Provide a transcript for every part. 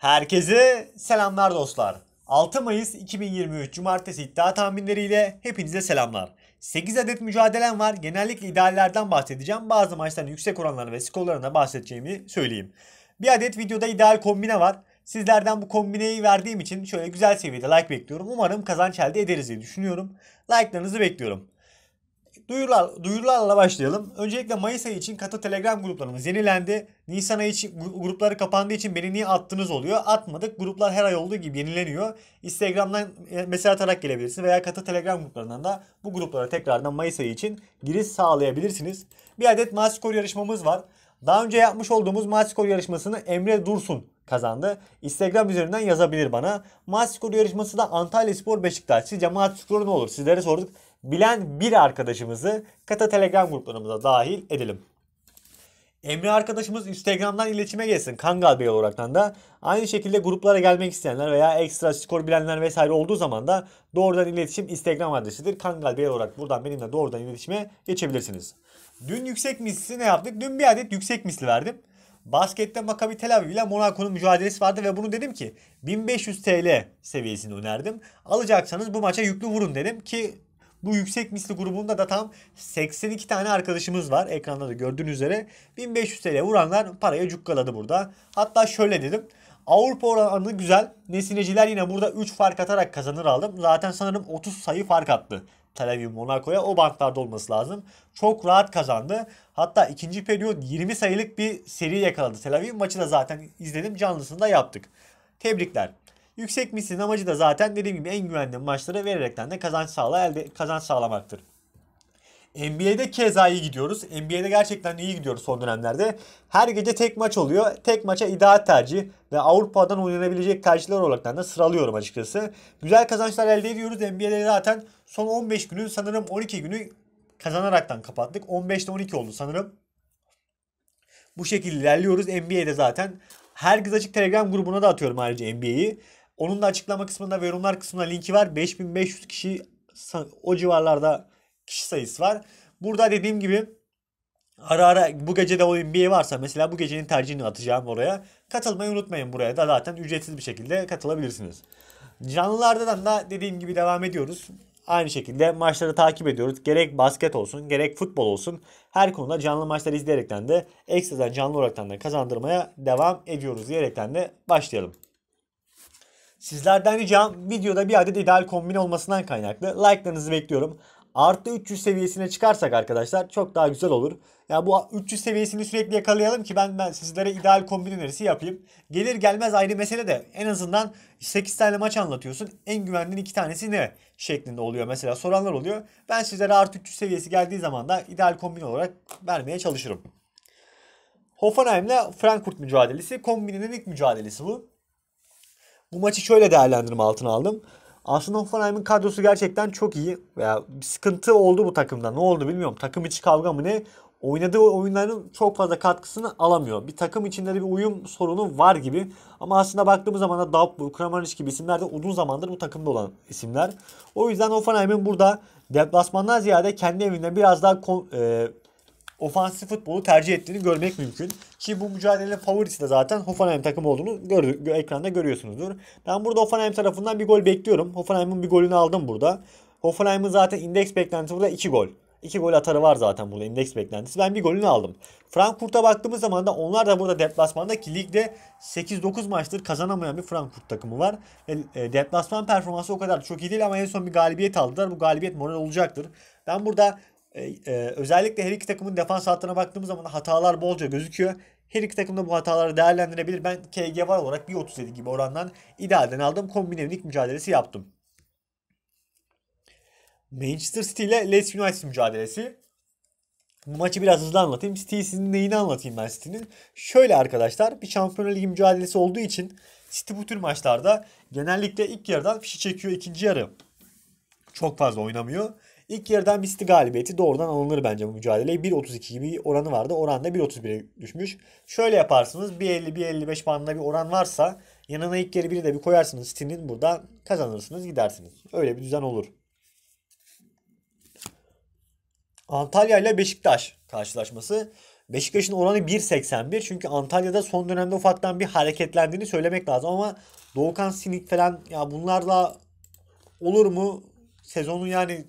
Herkese selamlar dostlar. 6 Mayıs 2023 Cumartesi iddia tahminleriyle hepinize selamlar. 8 adet mücadelem var. Genellikle ideallerden bahsedeceğim. Bazı maçların yüksek oranlarına ve skorlarına bahsedeceğimi söyleyeyim. Bir adet videoda ideal kombine var. Sizlerden bu kombineyi verdiğim için şöyle güzel seviyede like bekliyorum. Umarım kazanç elde ederiz diye düşünüyorum. Like'larınızı bekliyorum. Duyurular, duyurularla başlayalım. Öncelikle Mayıs ayı için katı Telegram gruplarımız yenilendi. Nisan ayı için grupları kapandığı için beni niye attınız oluyor. Atmadık. Gruplar her ay olduğu gibi yenileniyor. Instagram'dan e, mesaj atarak gelebilirsiniz veya katı Telegram gruplarından da bu gruplara tekrardan Mayıs ayı için giriş sağlayabilirsiniz. Bir adet maç skor yarışmamız var. Daha önce yapmış olduğumuz maç skor yarışmasını Emre Dursun kazandı. Instagram üzerinden yazabilir bana. Maç yarışması da Antalya Spor Beşiktaş. Sizce maç ne olur? Sizlere sorduk bilen bir arkadaşımızı Kata Telegram gruplarımıza dahil edelim. Emre arkadaşımız Instagram'dan iletişime geçsin. Kangal Bey olaraktan da. Aynı şekilde gruplara gelmek isteyenler veya ekstra skor bilenler vesaire olduğu zaman da doğrudan iletişim Instagram adresidir. Kangal Bey olarak buradan benimle doğrudan iletişime geçebilirsiniz. Dün yüksek misli ne yaptık? Dün bir adet yüksek misli verdim. Baskette Maccabi Tel Aviv ile Monaco'nun mücadelesi vardı ve bunu dedim ki 1500 TL seviyesini önerdim. Alacaksanız bu maça yüklü vurun dedim ki bu yüksek misli grubunda da tam 82 tane arkadaşımız var. Ekranda da gördüğünüz üzere 1500 TL vuranlar paraya cukkaladı burada. Hatta şöyle dedim. Avrupa oranı güzel. Nesineciler yine burada 3 fark atarak kazanır aldım. Zaten sanırım 30 sayı fark attı. Tel Aviv Monaco'ya o bantlarda olması lazım. Çok rahat kazandı. Hatta ikinci periyot 20 sayılık bir seri yakaladı. Tel Aviv maçı da zaten izledim canlısında yaptık. Tebrikler. Yüksek mislin amacı da zaten dediğim gibi en güvenli maçları vererekten de kazanç sağla elde kazanç sağlamaktır. NBA'de keza iyi gidiyoruz. NBA'de gerçekten iyi gidiyoruz son dönemlerde. Her gece tek maç oluyor. Tek maça ideal tercih ve Avrupa'dan oynanabilecek tercihler olarak da sıralıyorum açıkçası. Güzel kazançlar elde ediyoruz. NBA'de zaten son 15 günü sanırım 12 günü kazanaraktan kapattık. 15'te 12 oldu sanırım. Bu şekilde ilerliyoruz. NBA'de zaten her açık Telegram grubuna da atıyorum ayrıca NBA'yi. Onun da açıklama kısmında ve yorumlar kısmında linki var. 5500 kişi o civarlarda kişi sayısı var. Burada dediğim gibi ara ara bu gece de o NBA varsa mesela bu gecenin tercihini atacağım oraya. Katılmayı unutmayın buraya da zaten ücretsiz bir şekilde katılabilirsiniz. Canlılardan da dediğim gibi devam ediyoruz. Aynı şekilde maçları takip ediyoruz. Gerek basket olsun gerek futbol olsun. Her konuda canlı maçları izleyerekten de ekstradan canlı olaraktan da kazandırmaya devam ediyoruz diyerekten de başlayalım. Sizlerden ricam videoda bir adet ideal kombin olmasından kaynaklı. Like'larınızı bekliyorum. Artı 300 seviyesine çıkarsak arkadaşlar çok daha güzel olur. Ya yani bu 300 seviyesini sürekli yakalayalım ki ben ben sizlere ideal kombin önerisi yapayım. Gelir gelmez ayrı mesele de en azından 8 tane maç anlatıyorsun. En güvendiğin 2 tanesi ne şeklinde oluyor mesela soranlar oluyor. Ben sizlere artı 300 seviyesi geldiği zaman da ideal kombin olarak vermeye çalışırım. Hoffenheim ile Frankfurt mücadelesi kombinin ilk mücadelesi bu. Bu maçı şöyle değerlendirme altına aldım. Aslında Hoffenheim'in kadrosu gerçekten çok iyi. Ya bir sıkıntı oldu bu takımda. Ne oldu bilmiyorum. Takım içi kavga mı ne? Oynadığı oyunların çok fazla katkısını alamıyor. Bir takım içinde de bir uyum sorunu var gibi. Ama aslında baktığımız zaman da Daubur, Kramaric gibi isimler de uzun zamandır bu takımda olan isimler. O yüzden Hoffenheim'in burada deplasmandan ziyade kendi evinde biraz daha e, ofansif futbolu tercih ettiğini görmek mümkün. Ki bu mücadelenin favorisi de zaten Hoffenheim takımı olduğunu gör, ekranda görüyorsunuzdur. Ben burada Hoffenheim tarafından bir gol bekliyorum. Hoffenheim'in bir golünü aldım burada. Hoffenheim'in zaten indeks beklentisi burada 2 gol. 2 gol atarı var zaten burada indeks beklentisi. Ben bir golünü aldım. Frankfurt'a baktığımız zaman da onlar da burada deplasmanda ki ligde 8-9 maçtır kazanamayan bir Frankfurt takımı var. E, deplasman performansı o kadar çok iyi değil ama en son bir galibiyet aldılar. Bu galibiyet moral olacaktır. Ben burada e, e, özellikle her iki takımın defans hattına baktığımız zaman hatalar bolca gözüküyor. Her iki takım da bu hataları değerlendirebilir. Ben KG var olarak 1.37 gibi orandan idealden aldım. Kombinevlik mücadelesi yaptım. Manchester City ile Leeds United mücadelesi. Bu maçı biraz hızlı anlatayım. City sizin neyini anlatayım ben City'nin. Şöyle arkadaşlar bir Şampiyonlar Ligi mücadelesi olduğu için City bu tür maçlarda genellikle ilk yarıdan fişi çekiyor ikinci yarı. Çok fazla oynamıyor. İlk yarıdan Misli galibiyeti doğrudan alınır bence bu mücadeleye. 1.32 gibi oranı vardı. Oran da 1.31'e düşmüş. Şöyle yaparsınız. 1.50-1.55 bandında bir oran varsa yanına ilk yarı biri de bir koyarsınız. City'nin burada kazanırsınız gidersiniz. Öyle bir düzen olur. Antalya ile Beşiktaş karşılaşması. Beşiktaş'ın oranı 1.81 çünkü Antalya'da son dönemde ufaktan bir hareketlendiğini söylemek lazım ama Doğukan Sinik falan ya bunlarla olur mu? Sezonu yani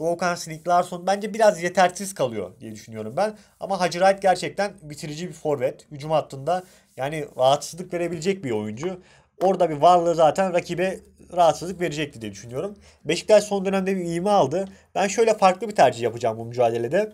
Doğukan Sinik Larson bence biraz yetersiz kalıyor diye düşünüyorum ben. Ama Hacı gerçekten bitirici bir forvet. Hücum hattında yani rahatsızlık verebilecek bir oyuncu. Orada bir varlığı zaten rakibe rahatsızlık verecekti diye düşünüyorum. Beşiktaş son dönemde bir iğme aldı. Ben şöyle farklı bir tercih yapacağım bu mücadelede.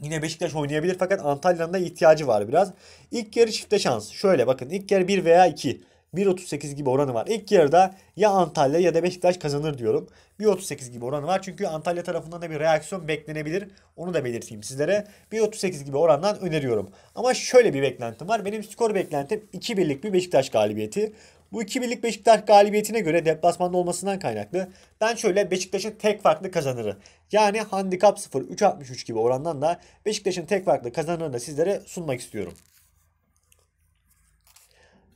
Yine Beşiktaş oynayabilir fakat Antalya'nın da ihtiyacı var biraz. İlk yarı çifte şans. Şöyle bakın ilk yarı 1 veya 2. 1.38 gibi oranı var. İlk yarıda ya Antalya ya da Beşiktaş kazanır diyorum. 1.38 gibi oranı var. Çünkü Antalya tarafından da bir reaksiyon beklenebilir. Onu da belirteyim sizlere. 1.38 gibi orandan öneriyorum. Ama şöyle bir beklentim var. Benim skor beklentim 2-1'lik bir Beşiktaş galibiyeti. Bu 2-1'lik Beşiktaş galibiyetine göre deplasmanda olmasından kaynaklı. Ben şöyle Beşiktaş'ın tek farklı kazanırı. Yani handikap 0 3.63 gibi orandan da Beşiktaş'ın tek farklı kazanırını da sizlere sunmak istiyorum.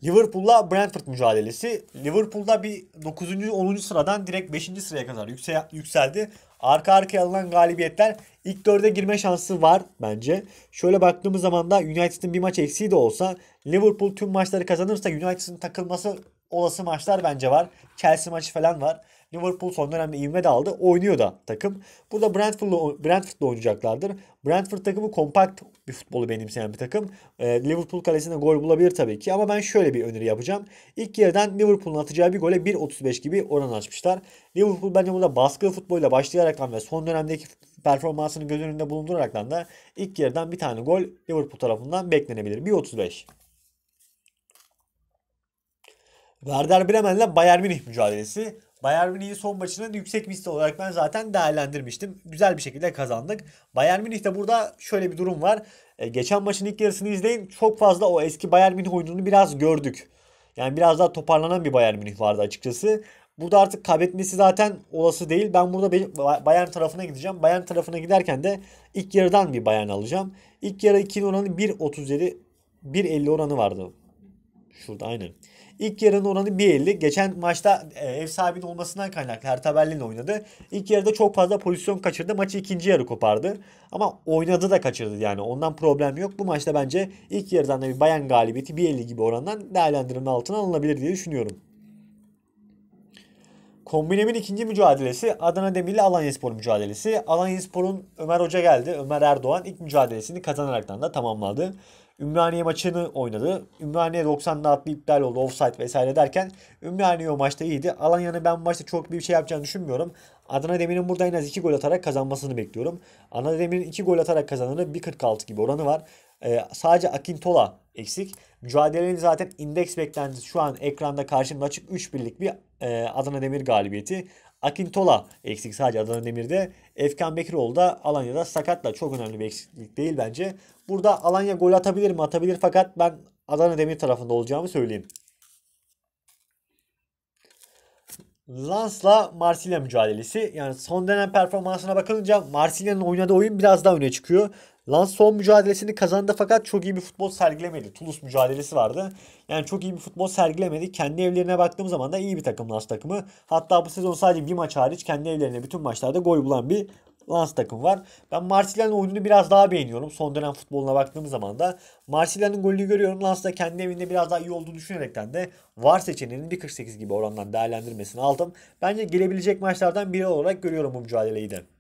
Liverpool'la Brentford mücadelesi. Liverpool'da bir 9. 10. sıradan direkt 5. sıraya kadar yüksel yükseldi. Arka arkaya alınan galibiyetler ilk dörde girme şansı var bence. Şöyle baktığımız zaman da United'ın bir maç eksiği de olsa Liverpool tüm maçları kazanırsa United'ın takılması olası maçlar bence var. Chelsea maçı falan var. Liverpool son dönemde ivme de aldı. Oynuyor da takım. Burada Brentford'la Brentford'la oynayacaklardır. Brentford takımı kompakt bir futbolu benimseyen bir takım. Ee, Liverpool kalesinde gol bulabilir tabii ki ama ben şöyle bir öneri yapacağım. İlk yerden Liverpool'un atacağı bir gole 1.35 gibi oran açmışlar. Liverpool bence burada baskılı futbolla başlayaraktan ve son dönemdeki performansını göz önünde bulunduraraktan da ilk yerden bir tane gol Liverpool tarafından beklenebilir. 1.35. Werder Bremen'le Bayern Münih mücadelesi. Bayern Münih'in son maçını yüksek misli olarak ben zaten değerlendirmiştim. Güzel bir şekilde kazandık. Bayern Münih'te burada şöyle bir durum var. E, geçen maçın ilk yarısını izleyin. Çok fazla o eski Bayern Münih oyununu biraz gördük. Yani biraz daha toparlanan bir Bayern Münih vardı açıkçası. Burada artık kaybetmesi zaten olası değil. Ben burada Bayern tarafına gideceğim. Bayern tarafına giderken de ilk yarıdan bir Bayern alacağım. İlk yarı 2'nin oranı 1.37 1.50 oranı vardı. Şurada aynen. İlk yarının oranı 1.50. Geçen maçta e, ev sahibinin olmasından kaynaklı Hertha Berlin oynadı. İlk yarıda çok fazla pozisyon kaçırdı. Maçı ikinci yarı kopardı. Ama oynadı da kaçırdı yani. Ondan problem yok. Bu maçta bence ilk yarıdan da bir bayan galibiyeti 1.50 gibi orandan değerlendirme altına alınabilir diye düşünüyorum. Kombinemin ikinci mücadelesi Adana Demir ile Alanyaspor mücadelesi. Alanyaspor'un Ömer Hoca geldi. Ömer Erdoğan ilk mücadelesini kazanaraktan da tamamladı. Ümraniye maçını oynadı. Ümraniye 90'da atlı iptal oldu. Offside vesaire derken Ümraniye o maçta iyiydi. Alanya'nın ben bu maçta çok bir şey yapacağını düşünmüyorum. Adana Demir'in burada en az 2 gol atarak kazanmasını bekliyorum. Adana Demir'in 2 gol atarak kazananı 1.46 gibi oranı var. Ee, sadece Akintola eksik. Mücadelenin zaten indeks beklentisi şu an ekranda karşımda açık 3 birlik bir e, Adana Demir galibiyeti. Akintola eksik sadece Adana Demir'de. Efkan Bekiroğlu da Alanya'da sakatla çok önemli bir eksiklik değil bence. Burada Alanya gol atabilir mi? Atabilir fakat ben Adana Demir tarafında olacağımı söyleyeyim. Lans'la Marsilya mücadelesi. Yani son dönem performansına bakılınca Marsilya'nın oynadığı oyun biraz daha öne çıkıyor. Lans son mücadelesini kazandı fakat çok iyi bir futbol sergilemedi. Toulouse mücadelesi vardı. Yani çok iyi bir futbol sergilemedi. Kendi evlerine baktığım zaman da iyi bir takım Lans takımı. Hatta bu sezon sadece bir maç hariç kendi evlerine bütün maçlarda gol bulan bir Lans takım var. Ben Marsilya'nın oyununu biraz daha beğeniyorum. Son dönem futboluna baktığım zaman da Marsilya'nın golünü görüyorum. Lans da kendi evinde biraz daha iyi olduğunu düşünerekten de var seçeneğinin 1.48 gibi orandan değerlendirmesini aldım. Bence gelebilecek maçlardan biri olarak görüyorum bu mücadeleyi de.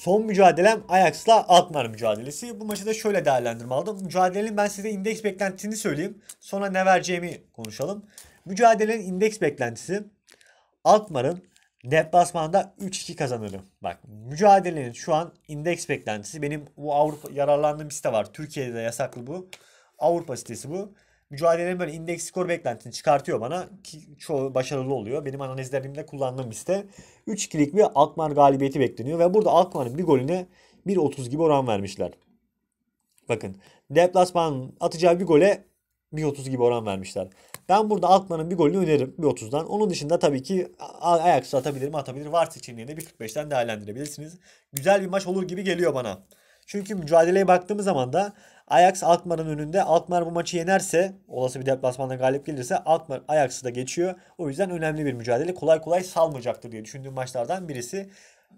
Son mücadelem Ajax'la Alkmaar mücadelesi. Bu maçı da şöyle değerlendirme aldım. Mücadelenin ben size indeks beklentisini söyleyeyim. Sonra ne vereceğimi konuşalım. Mücadelenin indeks beklentisi Alkmaar'ın deplasmanda 3-2 kazanırı. Bak mücadelenin şu an indeks beklentisi benim bu Avrupa yararlandığım site var. Türkiye'de de yasaklı bu. Avrupa sitesi bu mücadelenin böyle indeks skor beklentisini çıkartıyor bana ki çoğu başarılı oluyor. Benim analizlerimde kullandığım liste 3-2'lik bir Alkmaar galibiyeti bekleniyor ve burada Alkmaar'ın bir golüne 1.30 gibi oran vermişler. Bakın deplasmanın atacağı bir gole 1.30 gibi oran vermişler. Ben burada Alkmaar'ın bir golünü öneririm 1.30'dan. Onun dışında tabii ki Ajax atabilir mi atabilir. Var seçeneğini 1.45'ten değerlendirebilirsiniz. Güzel bir maç olur gibi geliyor bana. Çünkü mücadeleye baktığımız zaman da Ajax Alkmaar'ın önünde. Alkmaar bu maçı yenerse, olası bir deplasmanda galip gelirse Alkmaar Ajax'ı da geçiyor. O yüzden önemli bir mücadele. Kolay kolay salmayacaktır diye düşündüğüm maçlardan birisi.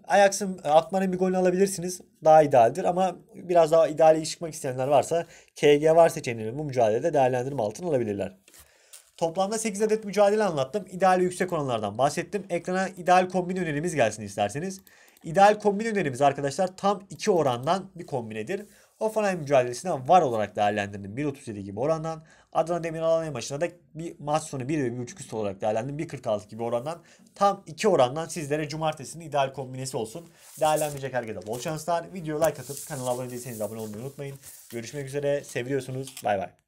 Ajax'ın e, Alkmaar'ın bir golünü alabilirsiniz. Daha idealdir ama biraz daha ideale çıkmak isteyenler varsa KG var seçeneğini bu mücadelede değerlendirme altına alabilirler. Toplamda 8 adet mücadele anlattım. İdeal yüksek oranlardan bahsettim. Ekrana ideal kombin önerimiz gelsin isterseniz. İdeal kombin önerimiz arkadaşlar tam 2 orandan bir kombinedir. Hoffenheim mücadelesine var olarak değerlendirdim 1.37 gibi orandan. Adana Demir Alanya maçına da bir maç sonu 1 ve 1.5 üst olarak değerlendirdim 1.46 gibi orandan. Tam 2 orandan sizlere cumartesinin ideal kombinesi olsun. Değerlendirecek herkese bol şanslar. Videoya like atıp kanala abone değilseniz abone olmayı unutmayın. Görüşmek üzere. Seviyorsunuz. Bay bay.